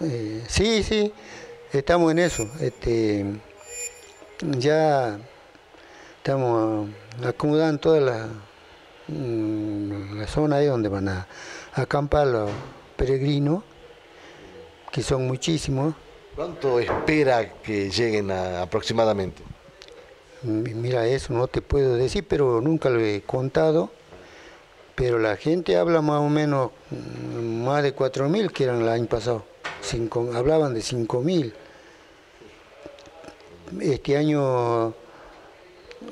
Eh, sí, sí, estamos en eso. Este, ya estamos acomodando toda la, mm, la zona ahí donde van a acampar los peregrinos, que son muchísimos. ¿Cuánto espera que lleguen a- aproximadamente? Mira, eso no te puedo decir, pero nunca lo he contado. Pero la gente habla más o menos mm, más de 4.000 que eran el año pasado. Cinco- hablaban de 5.000. Este año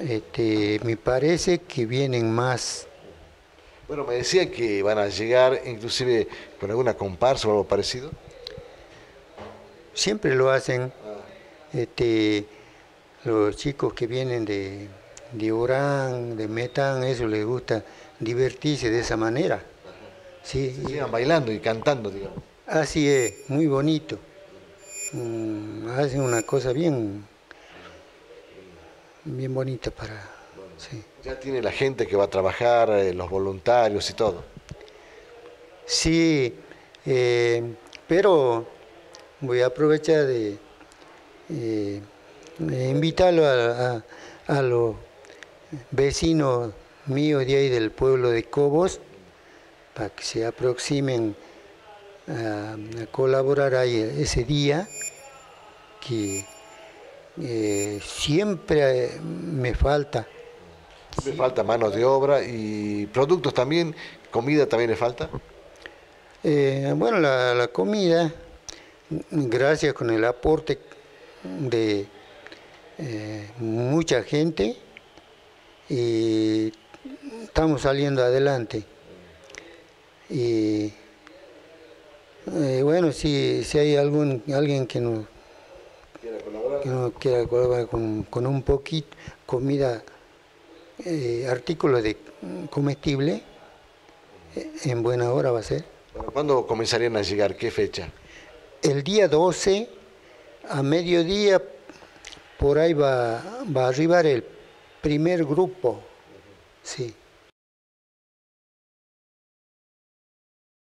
este, me parece que vienen más. Bueno, me decía que van a llegar inclusive con alguna comparsa o algo parecido. Siempre lo hacen este, los chicos que vienen de, de Orán, de Metán, eso les gusta divertirse de esa manera. Sí, Se bailando y cantando, digamos. Así es, muy bonito. Mm, hacen una cosa bien, bien bonita para. Sí. Ya tiene la gente que va a trabajar, eh, los voluntarios y todo. Sí, eh, pero voy a aprovechar de, eh, de invitarlo a, a- a los vecinos míos de ahí del pueblo de Cobos para que se aproximen a, a colaborar ahí ese día que eh, siempre eh, me falta. Me falta mano de obra y productos también, comida también le falta. Eh, bueno, la, la comida, gracias con el aporte de eh, mucha gente, y estamos saliendo adelante. Y eh, bueno, si, si hay algún alguien que nos, que nos quiera colaborar con, con un poquito comida, eh, artículos de comestible, eh, en buena hora va a ser. ¿Cuándo comenzarían a llegar? ¿Qué fecha? El día 12, a mediodía, por ahí va, va a arribar el primer grupo. Sí.